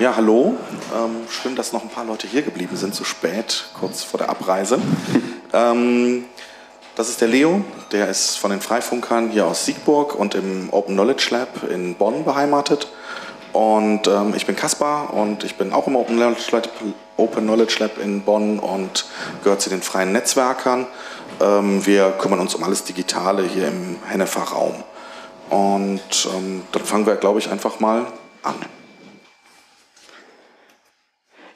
Ja, hallo. Ähm, schön, dass noch ein paar Leute hier geblieben sind, so spät, kurz vor der Abreise. ähm, das ist der Leo, der ist von den Freifunkern hier aus Siegburg und im Open Knowledge Lab in Bonn beheimatet. Und ähm, ich bin Kaspar und ich bin auch im Open Knowledge, Lab, Open Knowledge Lab in Bonn und gehört zu den freien Netzwerkern. Ähm, wir kümmern uns um alles Digitale hier im Hennefer Raum. Und ähm, dann fangen wir, glaube ich, einfach mal an.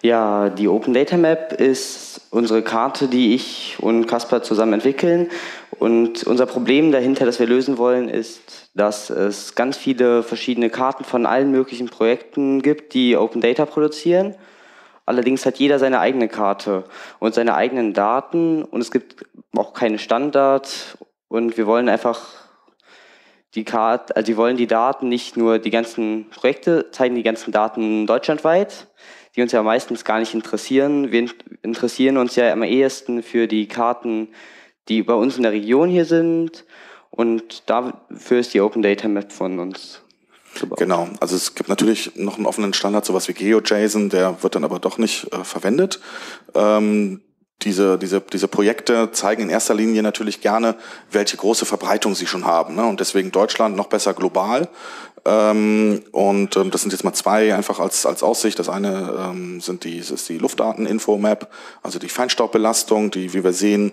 Ja, die Open Data Map ist unsere Karte, die ich und Caspar zusammen entwickeln. Und unser Problem dahinter, das wir lösen wollen, ist, dass es ganz viele verschiedene Karten von allen möglichen Projekten gibt, die Open Data produzieren. Allerdings hat jeder seine eigene Karte und seine eigenen Daten und es gibt auch keine Standard und wir wollen einfach die Karte, also wir wollen die Daten nicht nur die ganzen Projekte zeigen, die ganzen Daten deutschlandweit, die uns ja meistens gar nicht interessieren. Wir interessieren uns ja am ehesten für die Karten, die bei uns in der Region hier sind. Und dafür ist die Open Data Map von uns. Genau, also es gibt natürlich noch einen offenen Standard, sowas wie GeoJSON, der wird dann aber doch nicht äh, verwendet. Ähm, diese, diese, diese Projekte zeigen in erster Linie natürlich gerne, welche große Verbreitung sie schon haben. Ne? Und deswegen Deutschland noch besser global. Ähm, und ähm, das sind jetzt mal zwei einfach als, als Aussicht. Das eine ähm, sind die, ist die Luftdaten-Info-Map, also die Feinstaubbelastung, die, wie wir sehen,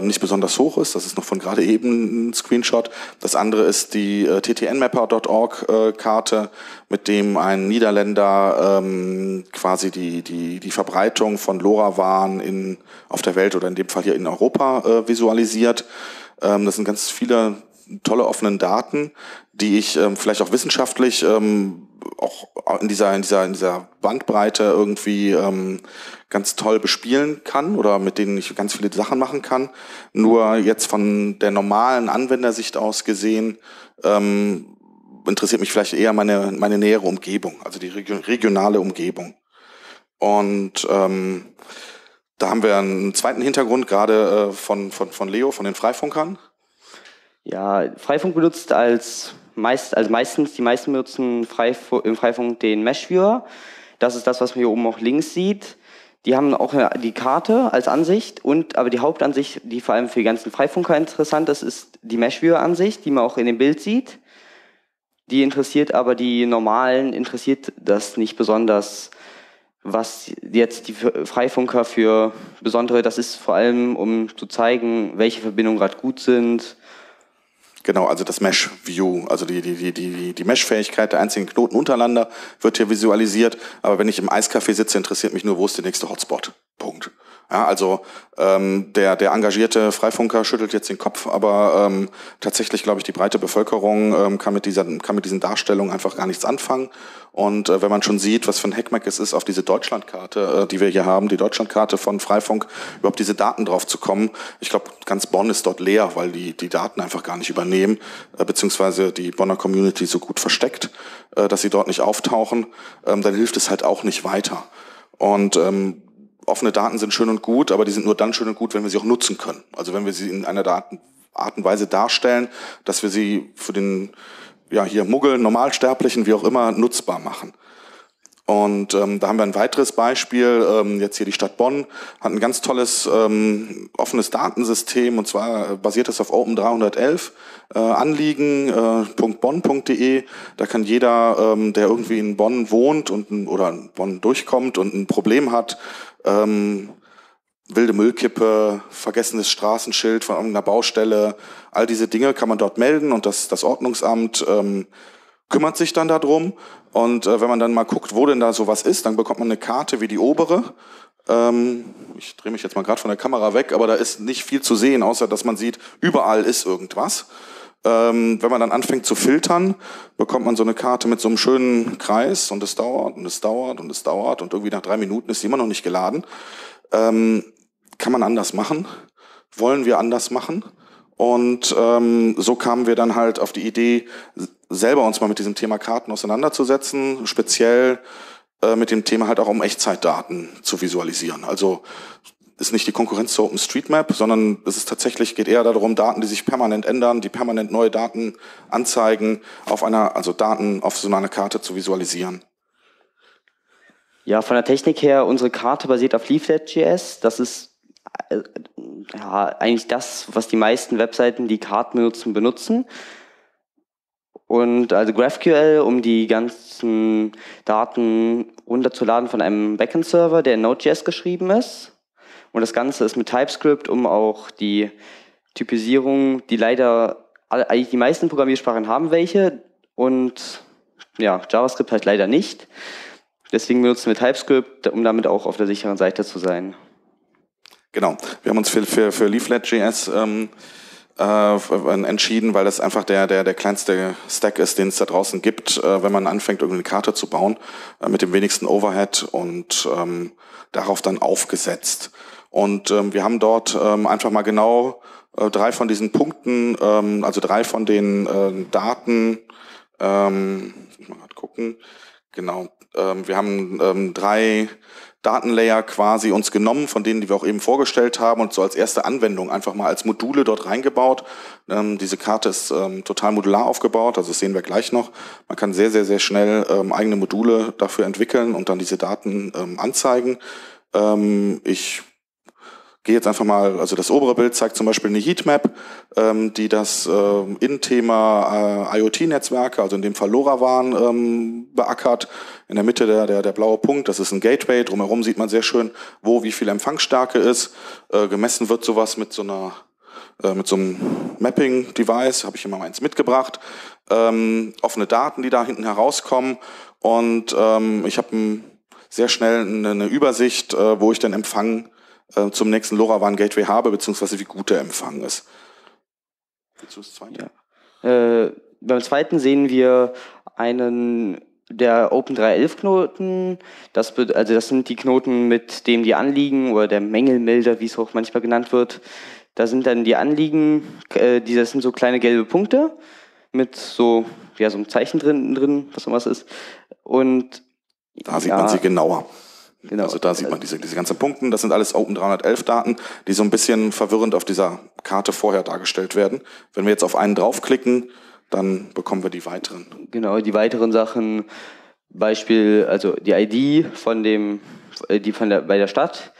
nicht besonders hoch ist. Das ist noch von gerade eben ein Screenshot. Das andere ist die äh, ttnmapper.org äh, mit dem ein Niederländer ähm, quasi die, die, die Verbreitung von LoRaWAN in, auf der Welt oder in dem Fall hier in Europa äh, visualisiert. Ähm, das sind ganz viele tolle offenen Daten, die ich ähm, vielleicht auch wissenschaftlich ähm, auch in dieser, in dieser, in dieser Bandbreite irgendwie ähm, ganz toll bespielen kann oder mit denen ich ganz viele Sachen machen kann. Nur jetzt von der normalen Anwendersicht aus gesehen, ähm, interessiert mich vielleicht eher meine, meine nähere Umgebung, also die regionale Umgebung. Und ähm, da haben wir einen zweiten Hintergrund, gerade äh, von, von, von Leo, von den Freifunkern. Ja, Freifunk benutzt als meist, also meistens, die meisten benutzen Freifunk, im Freifunk den Mesh Viewer. Das ist das, was man hier oben auch links sieht. Die haben auch die Karte als Ansicht und aber die Hauptansicht, die vor allem für die ganzen Freifunker interessant ist, ist die Mesh Viewer Ansicht, die man auch in dem Bild sieht. Die interessiert aber die normalen interessiert das nicht besonders, was jetzt die Freifunker für besondere, das ist vor allem um zu zeigen, welche Verbindungen gerade gut sind, Genau, also das Mesh View, also die, die, die, die, die Mesh-Fähigkeit der einzelnen Knoten untereinander wird hier visualisiert. Aber wenn ich im Eiscafé sitze, interessiert mich nur, wo ist der nächste Hotspot. Punkt. Ja, also ähm, der, der engagierte Freifunker schüttelt jetzt den Kopf, aber ähm, tatsächlich glaube ich, die breite Bevölkerung ähm, kann, mit dieser, kann mit diesen Darstellungen einfach gar nichts anfangen. Und äh, wenn man schon sieht, was für ein Hackmack es ist, auf diese Deutschlandkarte, äh, die wir hier haben, die Deutschlandkarte von Freifunk, überhaupt diese Daten drauf zu kommen. Ich glaube, ganz Bonn ist dort leer, weil die die Daten einfach gar nicht übernehmen, äh, beziehungsweise die Bonner Community so gut versteckt, äh, dass sie dort nicht auftauchen. Ähm, dann hilft es halt auch nicht weiter. Und ähm, offene Daten sind schön und gut, aber die sind nur dann schön und gut, wenn wir sie auch nutzen können. Also wenn wir sie in einer Daten Art und Weise darstellen, dass wir sie für den ja hier Muggel, Normalsterblichen, wie auch immer, nutzbar machen. Und ähm, da haben wir ein weiteres Beispiel, ähm, jetzt hier die Stadt Bonn, hat ein ganz tolles ähm, offenes Datensystem und zwar basiert es auf Open 311 äh, Anliegen äh, .bonn.de. Da kann jeder, ähm, der irgendwie in Bonn wohnt und oder in Bonn durchkommt und ein Problem hat, ähm, wilde Müllkippe, vergessenes Straßenschild von irgendeiner Baustelle, all diese Dinge kann man dort melden und das, das Ordnungsamt ähm, kümmert sich dann darum. Und äh, wenn man dann mal guckt, wo denn da sowas ist, dann bekommt man eine Karte wie die obere. Ähm, ich drehe mich jetzt mal gerade von der Kamera weg, aber da ist nicht viel zu sehen, außer dass man sieht, überall ist irgendwas. Ähm, wenn man dann anfängt zu filtern, bekommt man so eine Karte mit so einem schönen Kreis und es dauert und es dauert und es dauert und irgendwie nach drei Minuten ist sie immer noch nicht geladen. Ähm, kann man anders machen? Wollen wir anders machen? Und ähm, so kamen wir dann halt auf die Idee, selber uns mal mit diesem Thema Karten auseinanderzusetzen, speziell äh, mit dem Thema halt auch um Echtzeitdaten zu visualisieren. Also ist nicht die Konkurrenz zur OpenStreetMap, sondern es ist tatsächlich geht eher darum, Daten, die sich permanent ändern, die permanent neue Daten anzeigen, auf einer, also Daten auf so einer Karte zu visualisieren. Ja, von der Technik her, unsere Karte basiert auf Leaflet.js. Das ist äh, ja, eigentlich das, was die meisten Webseiten, die Karten benutzen, benutzen. Und also GraphQL, um die ganzen Daten runterzuladen von einem Backend-Server, der in Node.js geschrieben ist. Und das Ganze ist mit TypeScript, um auch die Typisierung, die leider eigentlich die meisten Programmiersprachen haben welche und ja, JavaScript halt leider nicht. Deswegen benutzen wir TypeScript, um damit auch auf der sicheren Seite zu sein. Genau, wir haben uns für, für, für Leaflet.js ähm, äh, entschieden, weil das einfach der, der, der kleinste Stack ist, den es da draußen gibt, äh, wenn man anfängt, irgendeine Karte zu bauen, äh, mit dem wenigsten Overhead und ähm, darauf dann aufgesetzt. Und ähm, wir haben dort ähm, einfach mal genau äh, drei von diesen Punkten, ähm, also drei von den äh, Daten, ähm, ich mal gucken, genau, ähm, wir haben ähm, drei Datenlayer quasi uns genommen, von denen, die wir auch eben vorgestellt haben und so als erste Anwendung einfach mal als Module dort reingebaut. Ähm, diese Karte ist ähm, total modular aufgebaut, also das sehen wir gleich noch. Man kann sehr, sehr, sehr schnell ähm, eigene Module dafür entwickeln und dann diese Daten ähm, anzeigen. Ähm, ich gehe jetzt einfach mal, also das obere Bild zeigt zum Beispiel eine Heatmap, ähm, die das äh, In-Thema äh, IoT-Netzwerke, also in dem Fall LoRaWAN, ähm, beackert. In der Mitte der, der, der blaue Punkt, das ist ein Gateway. Drumherum sieht man sehr schön, wo wie viel Empfangsstärke ist. Äh, gemessen wird sowas mit so einer äh, mit so einem Mapping-Device, habe ich immer eins mitgebracht. Ähm, offene Daten, die da hinten herauskommen. Und ähm, ich habe sehr schnell eine, eine Übersicht, äh, wo ich den Empfang äh, zum nächsten LoRaWAN Gateway habe, beziehungsweise wie gut der Empfang ist. Willst du das zweite? Ja. Äh, beim zweiten sehen wir einen der Open 311 Knoten, das, also das sind die Knoten, mit dem die Anliegen oder der Mängelmelder, wie es auch manchmal genannt wird, da sind dann die Anliegen, äh, die, das sind so kleine gelbe Punkte mit so, ja, so einem Zeichen drin, drin was immer es ist. Und da sieht ja, man sie genauer. Genau. Also da sieht man diese, diese ganzen Punkte. Das sind alles Open 311 Daten, die so ein bisschen verwirrend auf dieser Karte vorher dargestellt werden. Wenn wir jetzt auf einen draufklicken, dann bekommen wir die weiteren. Genau, die weiteren Sachen, Beispiel, also die ID von dem, äh, die von der, bei der Stadt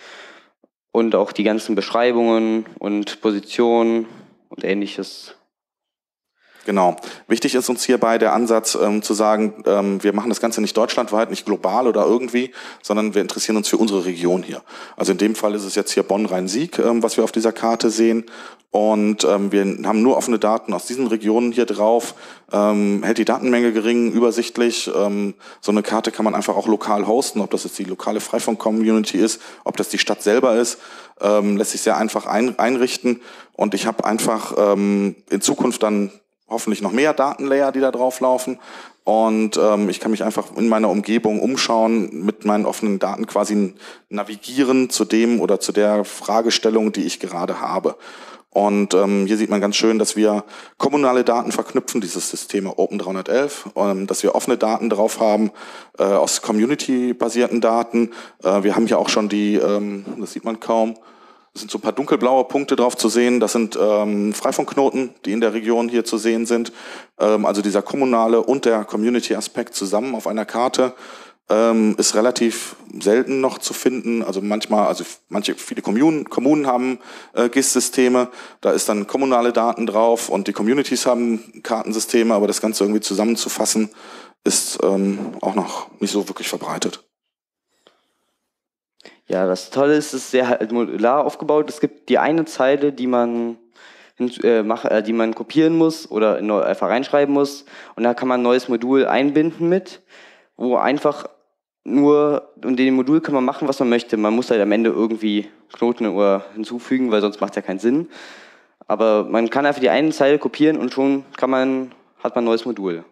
und auch die ganzen Beschreibungen und Positionen und ähnliches Genau. Wichtig ist uns hierbei der Ansatz ähm, zu sagen, ähm, wir machen das Ganze nicht deutschlandweit, nicht global oder irgendwie, sondern wir interessieren uns für unsere Region hier. Also in dem Fall ist es jetzt hier Bonn-Rhein-Sieg, ähm, was wir auf dieser Karte sehen. Und ähm, wir haben nur offene Daten aus diesen Regionen hier drauf, ähm, hält die Datenmenge gering, übersichtlich. Ähm, so eine Karte kann man einfach auch lokal hosten, ob das jetzt die lokale Freifunk-Community ist, ob das die Stadt selber ist, lässt sich sehr einfach ein, einrichten. Und ich habe einfach in Zukunft dann hoffentlich noch mehr Datenlayer, die da drauf laufen. Und ähm, ich kann mich einfach in meiner Umgebung umschauen, mit meinen offenen Daten quasi navigieren zu dem oder zu der Fragestellung, die ich gerade habe. Und ähm, hier sieht man ganz schön, dass wir kommunale Daten verknüpfen, dieses System Open 311, ähm, dass wir offene Daten drauf haben äh, aus Community-basierten Daten. Äh, wir haben hier auch schon die, ähm, das sieht man kaum, sind so ein paar dunkelblaue Punkte drauf zu sehen. Das sind ähm, Freifunkknoten, die in der Region hier zu sehen sind. Ähm, also dieser kommunale und der Community-Aspekt zusammen auf einer Karte ähm, ist relativ selten noch zu finden. Also manchmal, also manche, viele Kommunen, Kommunen haben äh, GIS-Systeme. Da ist dann kommunale Daten drauf und die Communities haben Kartensysteme. Aber das Ganze irgendwie zusammenzufassen ist ähm, auch noch nicht so wirklich verbreitet. Ja, das Tolle ist, es ist sehr halt modular aufgebaut. Es gibt die eine Zeile, die man äh, mach, äh, die man kopieren muss oder neu, einfach reinschreiben muss. Und da kann man ein neues Modul einbinden mit, wo einfach nur, und in dem Modul kann man machen, was man möchte. Man muss halt am Ende irgendwie Knoten oder hinzufügen, weil sonst macht es ja keinen Sinn. Aber man kann einfach die eine Zeile kopieren und schon kann man, hat man ein neues Modul.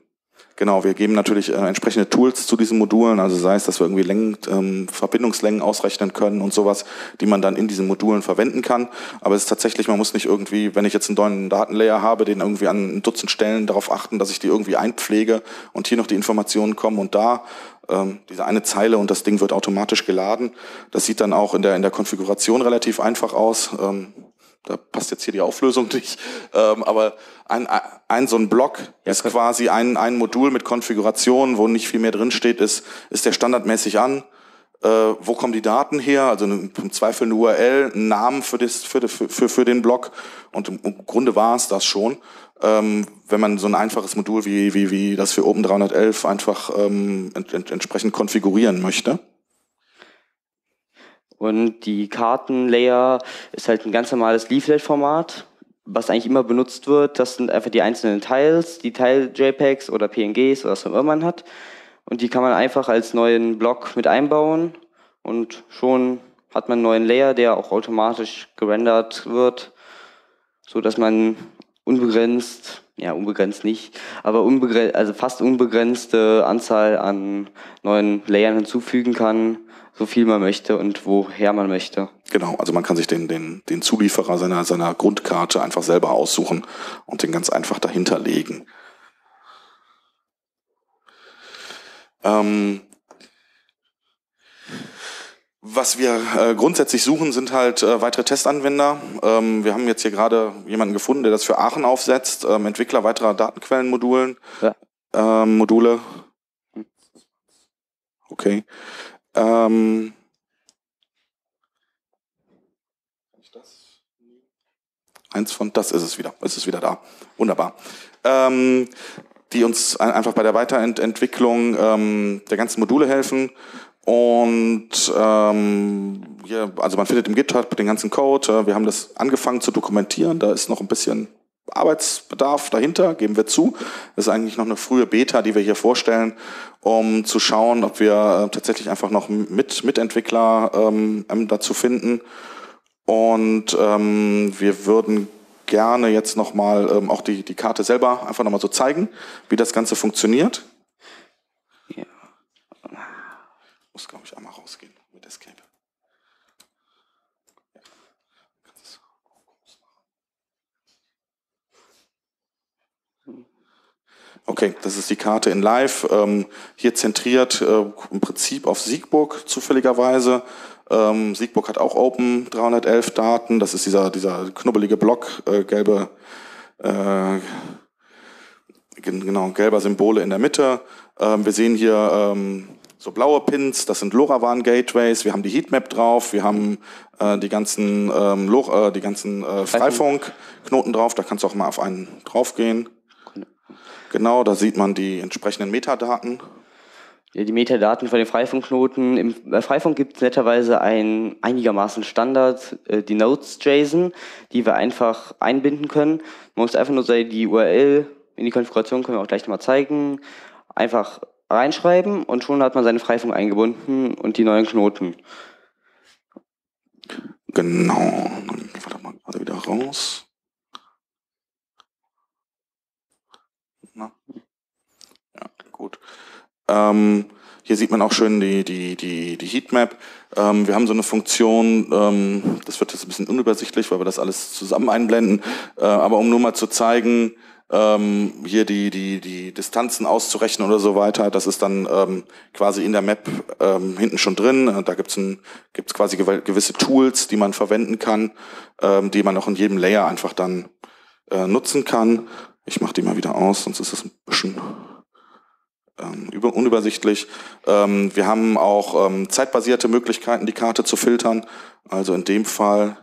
Genau, wir geben natürlich äh, entsprechende Tools zu diesen Modulen, also sei es, dass wir irgendwie Längen, ähm, Verbindungslängen ausrechnen können und sowas, die man dann in diesen Modulen verwenden kann. Aber es ist tatsächlich, man muss nicht irgendwie, wenn ich jetzt einen neuen Datenlayer habe, den irgendwie an ein Dutzend Stellen darauf achten, dass ich die irgendwie einpflege und hier noch die Informationen kommen und da ähm, diese eine Zeile und das Ding wird automatisch geladen. Das sieht dann auch in der, in der Konfiguration relativ einfach aus. Ähm, da passt jetzt hier die Auflösung nicht, ähm, aber ein, ein so ein Block ja, ist quasi ein, ein Modul mit Konfiguration, wo nicht viel mehr drin steht, ist, ist der standardmäßig an. äh, wo kommen die Daten her, also im Zweifel eine URL, einen Namen für, das, für, für, für den Blog und im, im Grunde war es das schon. Ähm, wenn man so ein einfaches Modul wie, wie, wie das für Open 311 einfach ähm, ent, ent, entsprechend konfigurieren möchte. Und die Kartenlayer ist halt ein ganz normales Leaflet-Format, was eigentlich immer benutzt wird. Das sind einfach die einzelnen Tiles, die Teil-JPEGs oder PNGs oder was auch immer man hat. Und die kann man einfach als neuen Block mit einbauen und schon hat man einen neuen Layer, der auch automatisch gerendert wird, so dass man unbegrenzt, ja unbegrenzt nicht, aber unbegrenzt, also fast unbegrenzte Anzahl an neuen Layern hinzufügen kann, so viel man möchte und woher man möchte. Genau, also man kann sich den, den, den Zulieferer seiner, seiner Grundkarte einfach selber aussuchen und den ganz einfach dahinter legen. Ähm, was wir äh, grundsätzlich suchen, sind halt äh, weitere Testanwender. Ähm, wir haben jetzt hier gerade jemanden gefunden, der das für Aachen aufsetzt, ähm, Entwickler weiterer Datenquellenmodulen, ja. ähm, Module. Okay. Ähm, eins von, das ist es wieder, es ist wieder da. Wunderbar. Ähm, die uns einfach bei der Weiterentwicklung ähm, der ganzen Module helfen. Und ähm, hier, also man findet im GitHub den ganzen Code. Wir haben das angefangen zu dokumentieren. Da ist noch ein bisschen Arbeitsbedarf dahinter, geben wir zu. Das ist eigentlich noch eine frühe Beta, die wir hier vorstellen, um zu schauen, ob wir äh, tatsächlich einfach noch mit Mitentwickler ähm, dazu finden. Und ähm, wir würden gerne jetzt nochmal ähm, auch die, die Karte selber einfach nochmal so zeigen, wie das Ganze funktioniert. Ja. Muss, glaube ich, einmal rausgehen mit Escape. Okay, das ist die Karte in Live. Ähm, hier zentriert äh, im Prinzip auf Siegburg zufälligerweise. Ähm, Siegburg hat auch Open 311 Daten. Das ist dieser, dieser knubbelige Block, äh, gelbe, äh, genau, gelber Symbole in der Mitte. Ähm, wir sehen hier ähm, so blaue Pins, das sind LoRaWAN Gateways. Wir haben die Heatmap drauf. Wir haben äh, die ganzen, ähm, Lora, äh, die ganzen äh, Freifunk-Knoten drauf. Da kannst du auch mal auf einen draufgehen. Genau, da sieht man die entsprechenden Metadaten die Metadaten von den Freifunkknoten. Im Freifunk gibt es netterweise ein einigermaßen Standard, äh, die Notes-JSON, die wir einfach einbinden können. Man muss einfach nur die URL in die Konfiguration, können wir auch gleich nochmal zeigen, einfach reinschreiben und schon hat man seine Freifunk eingebunden und die neuen Knoten. Genau, warte mal gerade wieder raus. Na. Ja, gut. Ähm, hier sieht man auch schön die, die, die, die Heatmap. Ähm, wir haben so eine Funktion, ähm, das wird jetzt ein bisschen unübersichtlich, weil wir das alles zusammen einblenden, äh, aber um nur mal zu zeigen, ähm, hier die, die, die Distanzen auszurechnen oder so weiter, das ist dann ähm, quasi in der Map ähm, hinten schon drin. Da gibt's ein, gibt's quasi gewisse Tools, die man verwenden kann, ähm, die man auch in jedem Layer einfach dann äh, nutzen kann. Ich mache die mal wieder aus, sonst ist das ein bisschen ähm, unübersichtlich. Ähm, wir haben auch ähm, zeitbasierte Möglichkeiten, die Karte zu filtern. Also in dem Fall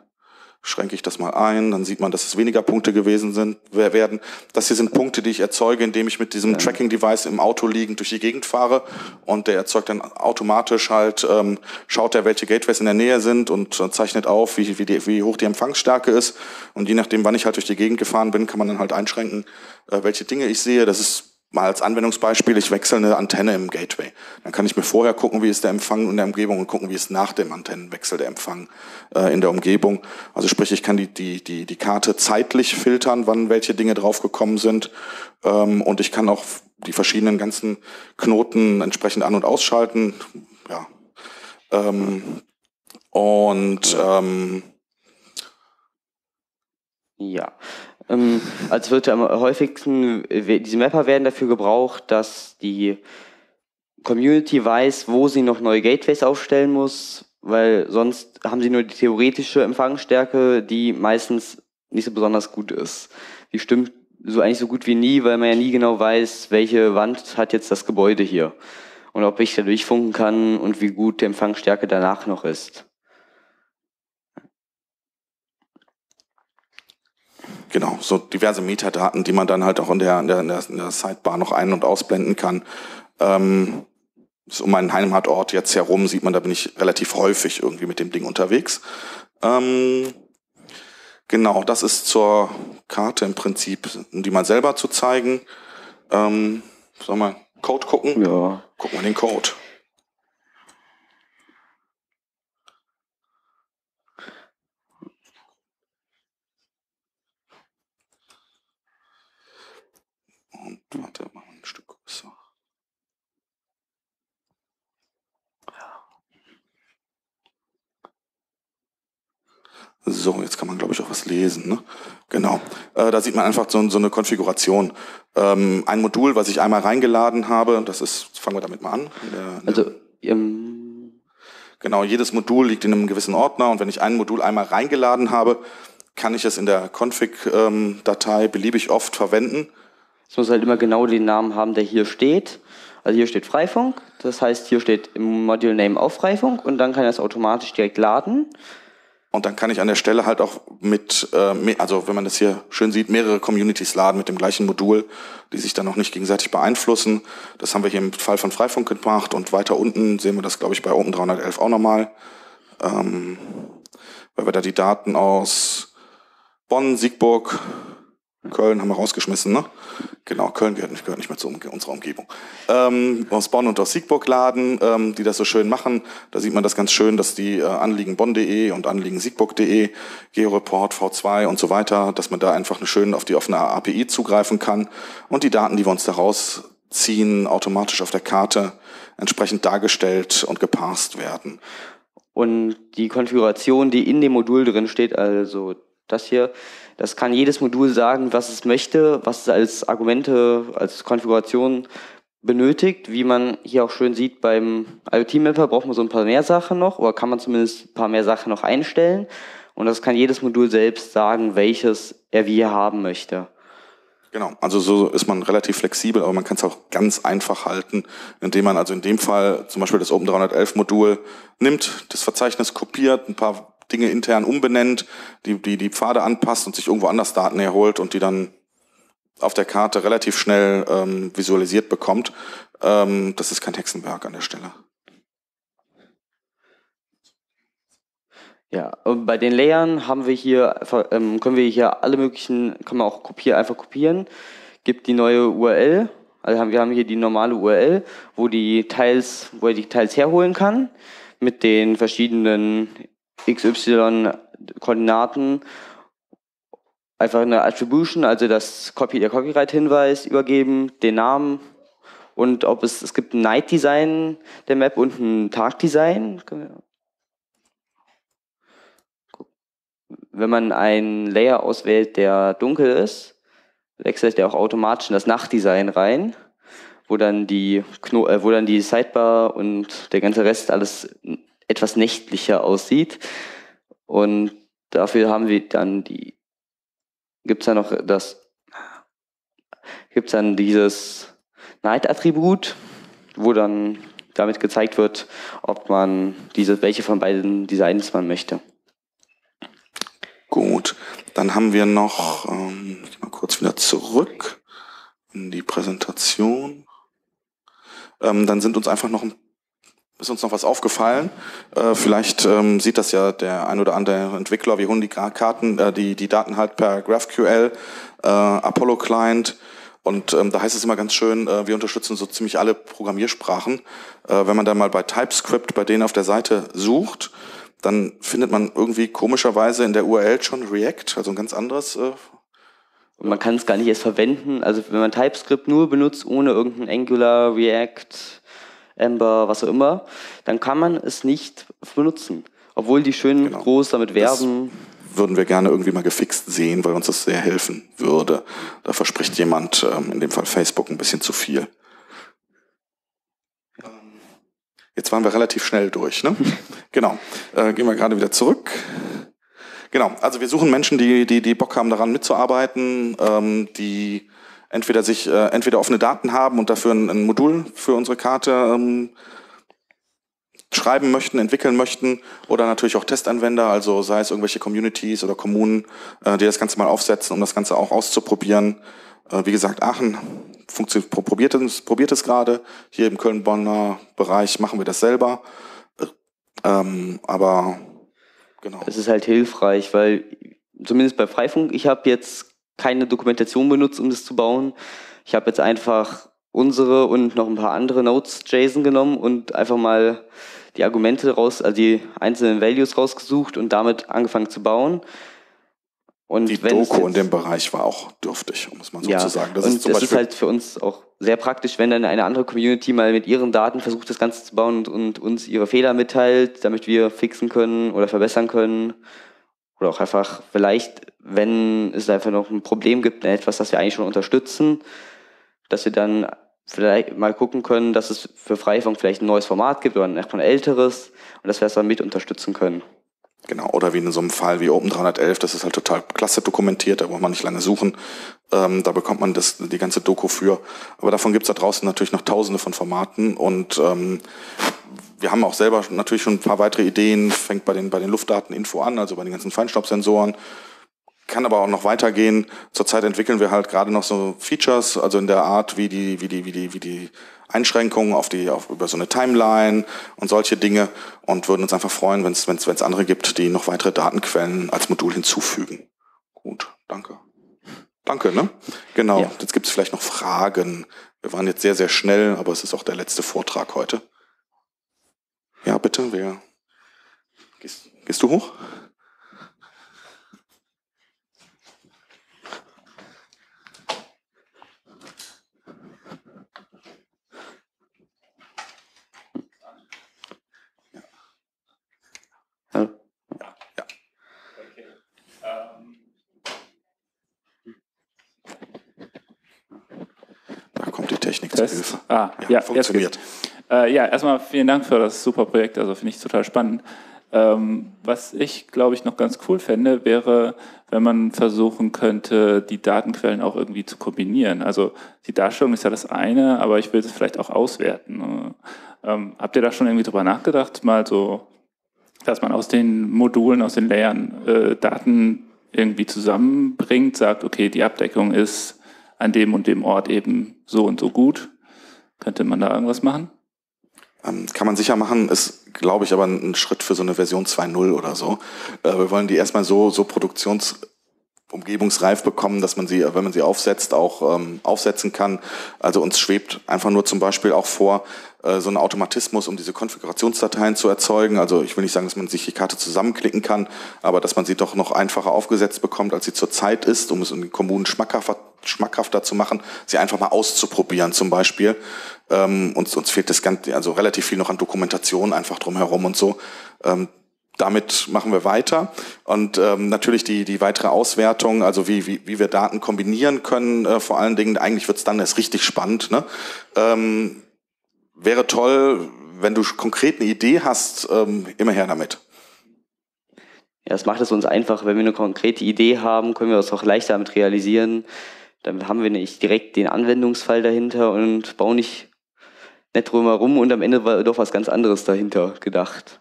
schränke ich das mal ein, dann sieht man, dass es weniger Punkte gewesen sind, werden. Das hier sind Punkte, die ich erzeuge, indem ich mit diesem Tracking-Device im Auto liegend durch die Gegend fahre und der erzeugt dann automatisch halt, ähm, schaut er, welche Gateways in der Nähe sind und äh, zeichnet auf, wie, wie, die, wie hoch die Empfangsstärke ist und je nachdem, wann ich halt durch die Gegend gefahren bin, kann man dann halt einschränken, äh, welche Dinge ich sehe. Das ist Mal als Anwendungsbeispiel, ich wechsle eine Antenne im Gateway. Dann kann ich mir vorher gucken, wie ist der Empfang in der Umgebung und gucken, wie ist nach dem Antennenwechsel der Empfang äh, in der Umgebung. Also sprich, ich kann die, die, die, die Karte zeitlich filtern, wann welche Dinge draufgekommen sind. Ähm, und ich kann auch die verschiedenen ganzen Knoten entsprechend an- und ausschalten. Ja. Ähm, und ähm, ja. Ähm, als wird am häufigsten, diese Mapper werden dafür gebraucht, dass die Community weiß, wo sie noch neue Gateways aufstellen muss, weil sonst haben sie nur die theoretische Empfangsstärke, die meistens nicht so besonders gut ist. Die stimmt so eigentlich so gut wie nie, weil man ja nie genau weiß, welche Wand hat jetzt das Gebäude hier. und ob ich da durchfunken kann und wie gut die Empfangsstärke danach noch ist. Genau, so diverse Metadaten, die man dann halt auch in der, in der, in der Sidebar noch ein- und ausblenden kann. Ähm, so um meinen Heimatort jetzt herum sieht man, da bin ich relativ häufig irgendwie mit dem Ding unterwegs. Ähm, genau, das ist zur Karte im Prinzip, um die mal selber zu zeigen. Ähm, sollen wir Code gucken? Ja. Gucken wir den Code. Und warte, machen wir ein Stück größer. So, jetzt kann man, glaube ich, auch was lesen. Ne? Genau. Äh, da sieht man einfach so, so eine Konfiguration. Ähm, ein Modul, was ich einmal reingeladen habe, das ist, fangen wir damit mal an. Der, Also, ähm, Genau, jedes Modul liegt in einem gewissen Ordner und wenn ich ein Modul einmal reingeladen habe, kann ich es in der Config-Datei beliebig oft verwenden. Es muss halt immer genau den Namen haben, der hier steht. Also hier steht Freifunk, das heißt, hier steht im Module Name auch Freifunk und dann kann er es automatisch direkt laden. Und dann kann ich an der Stelle halt auch mit, äh, also wenn man das hier schön sieht, mehrere Communities laden mit dem gleichen Modul, die sich dann noch nicht gegenseitig beeinflussen. Das haben wir hier im Fall von Freifunk gemacht und weiter unten sehen wir das, glaube ich, bei Open 311 auch nochmal. Ähm, weil wir da die Daten aus Bonn, Siegburg, Köln haben wir rausgeschmissen, ne? Genau, Köln gehört nicht, gehört nicht mehr zu unserer Umgebung. Ähm, aus Bonn und aus Siegburg laden, ähm, die das so schön machen. Da sieht man das ganz schön, dass die äh, Anliegen Bonn.de und Anliegen Siegburg.de, Georeport, V2 und so weiter, dass man da einfach schön auf die offene API zugreifen kann und die Daten, die wir uns da rausziehen, automatisch auf der Karte entsprechend dargestellt und geparst werden. Und die Konfiguration, die in dem Modul drin steht, also das hier, das kann jedes Modul sagen, was es möchte, was es als Argumente, als Konfiguration benötigt. Wie man hier auch schön sieht, beim IoT-Mapper braucht man so ein paar mehr Sachen noch, oder kann man zumindest ein paar mehr Sachen noch einstellen. Und das kann jedes Modul selbst sagen, welches er wie haben möchte. Genau, also so ist man relativ flexibel, aber man kann es auch ganz einfach halten, indem man also in dem Fall zum Beispiel das Open 311 Modul nimmt, das Verzeichnis kopiert, ein paar Dinge intern umbenennt, die, die, die Pfade anpasst und sich irgendwo anders Daten herholt und die dann auf der Karte relativ schnell ähm, visualisiert bekommt. Ähm, das ist kein Hexenwerk an der Stelle. Ja, bei den Layern haben wir hier, ähm, können wir hier alle möglichen, kann man auch kopieren, einfach kopieren. Gibt die neue URL, also haben, wir haben hier die normale URL, wo die Teils, wo er die Teils herholen kann, mit den verschiedenen XY-Koordinaten. Einfach eine Attribution, also das Copy, der Copyright-Hinweis übergeben, den Namen und ob es, es gibt ein Night-Design der Map und ein Tag-Design wenn man einen Layer auswählt, der dunkel ist, wechselt er auch automatisch in das Nachtdesign rein, wo dann die äh, wo dann die Sidebar und der ganze Rest alles etwas nächtlicher aussieht. Und dafür haben wir dann die gibt's dann noch das gibt's dann dieses Night-Attribut, wo dann damit gezeigt wird, ob man diese, welche von beiden Designs man möchte. Gut, dann haben wir noch, ähm, ich mal kurz wieder zurück in die Präsentation. Ähm, dann sind uns einfach noch ein ist uns noch was aufgefallen. Äh, vielleicht ähm, sieht das ja der ein oder andere Entwickler. Wir holen die Karten, äh, die, die Daten halt per GraphQL, äh, Apollo Client. Und ähm, da heißt es immer ganz schön, äh, wir unterstützen so ziemlich alle Programmiersprachen. Äh, wenn man dann mal bei TypeScript bei denen auf der Seite sucht, dann findet man irgendwie komischerweise in der URL schon React, also ein ganz anderes. Äh man kann es gar nicht erst verwenden. Also wenn man TypeScript nur benutzt, ohne irgendein Angular, React, Ember, was auch immer, dann kann man es nicht benutzen. Obwohl die schön genau. groß damit werben. Das würden wir gerne irgendwie mal gefixt sehen, weil uns das sehr helfen würde. Da verspricht jemand, ähm, in dem Fall Facebook, ein bisschen zu viel. Jetzt waren wir relativ schnell durch, ne? genau. Äh, gehen wir gerade wieder zurück. Genau, also wir suchen Menschen, die, die, die Bock haben, daran mitzuarbeiten, ähm, die entweder sich äh, entweder offene Daten haben und dafür ein, ein Modul für unsere Karte ähm, schreiben möchten, entwickeln möchten oder natürlich auch Testanwender, also sei es irgendwelche Communities oder Kommunen, äh, die das Ganze mal aufsetzen, um das Ganze auch auszuprobieren. Äh, wie gesagt, Aachen probiert es, probiert es gerade. Hier im Köln-Bonner Bereich machen wir das selber. Ähm, aber genau. Es ist halt hilfreich, weil zumindest bei Freifunk, ich habe jetzt keine Dokumentation benutzt, um das zu bauen. Ich habe jetzt einfach unsere und noch ein paar andere Notes JSON genommen und einfach mal die Argumente raus, also die einzelnen Values rausgesucht und damit angefangen zu bauen. Und die Doku in dem Bereich war auch dürftig, um es mal so ja, zu sagen. Das und ist, das ist halt für uns auch sehr praktisch, wenn dann eine andere Community mal mit ihren Daten versucht, das Ganze zu bauen und, und uns ihre Fehler mitteilt, damit wir fixen können oder verbessern können. Oder auch einfach vielleicht, wenn es einfach noch ein Problem gibt, etwas, das wir eigentlich schon unterstützen, dass wir dann vielleicht mal gucken können, dass es für Freifunk vielleicht ein neues Format gibt oder ein, ein älteres und dass wir es dann mit unterstützen können. Genau, oder wie in so einem Fall wie Open 311, das ist halt total klasse dokumentiert, da braucht man nicht lange suchen. Ähm, da bekommt man das, die ganze Doku für. Aber davon gibt's da draußen natürlich noch tausende von Formaten und ähm, wir haben auch selber natürlich schon ein paar weitere Ideen, fängt bei den, bei den Luftdateninfo an, also bei den ganzen Feinstaubsensoren, kann aber auch noch weitergehen. Zurzeit entwickeln wir halt gerade noch so Features, also in der Art, wie die, wie die, wie die, wie die Einschränkungen auf die, auf, über so eine Timeline und solche Dinge und würden uns einfach freuen, wenn es wenn es andere gibt, die noch weitere Datenquellen als Modul hinzufügen. Gut, danke. Danke, ne? Genau. Ja. Jetzt gibt es vielleicht noch Fragen. Wir waren jetzt sehr, sehr schnell, aber es ist auch der letzte Vortrag heute. Ja, bitte, wer? Gehst, gehst du hoch? Technik Test. zur Hilfe. Ah, ja, ja funktioniert. Äh, ja, erstmal vielen Dank für das super Projekt. Also finde ich total spannend. Ähm, was ich, glaube ich, noch ganz cool fände, wäre, wenn man versuchen könnte, die Datenquellen auch irgendwie zu kombinieren. Also die Darstellung ist ja das eine, aber ich will es vielleicht auch auswerten. Ähm, habt ihr da schon irgendwie drüber nachgedacht, mal so, dass man aus den Modulen, aus den Layern äh, Daten irgendwie zusammenbringt, sagt, okay, die Abdeckung ist an dem und dem Ort eben so und so gut. Könnte man da irgendwas machen? Ähm, kann man sicher machen, ist, glaube ich, aber ein Schritt für so eine Version 2.0 oder so. Äh, wir wollen die erstmal so, so produktionsumgebungsreif bekommen, dass man sie, wenn man sie aufsetzt, auch ähm, aufsetzen kann. Also uns schwebt einfach nur zum Beispiel auch vor, äh, so ein Automatismus, um diese Konfigurationsdateien zu erzeugen. Also ich will nicht sagen, dass man sich die Karte zusammenklicken kann, aber dass man sie doch noch einfacher aufgesetzt bekommt, als sie zurzeit ist, um es in den Kommunen schmackhafter, schmackhafter zu machen, sie einfach mal auszuprobieren zum Beispiel. Ähm, uns, uns fehlt das Ganze, also relativ viel noch an Dokumentation einfach drumherum und so. Ähm, damit machen wir weiter. Und ähm, natürlich die, die weitere Auswertung, also wie, wie, wie wir Daten kombinieren können, äh, vor allen Dingen, eigentlich wird es dann erst richtig spannend. Ne? Ähm, wäre toll, wenn du konkret eine Idee hast, ähm, immer her damit. Ja, das macht es uns einfach. Wenn wir eine konkrete Idee haben, können wir das auch leichter damit realisieren. Dann haben wir nicht direkt den Anwendungsfall dahinter und bauen nicht nett drumherum und am Ende war doch was ganz anderes dahinter gedacht.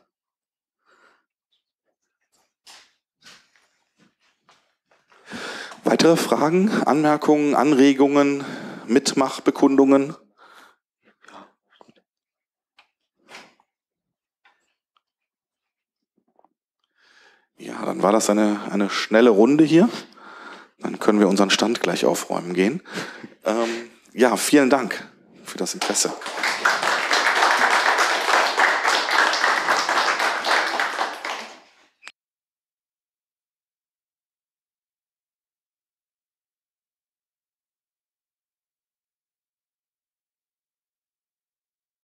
Weitere Fragen, Anmerkungen, Anregungen, Mitmachbekundungen? Ja, dann war das eine, eine schnelle Runde hier. Dann können wir unseren Stand gleich aufräumen gehen. Ähm, ja, vielen Dank für das Interesse.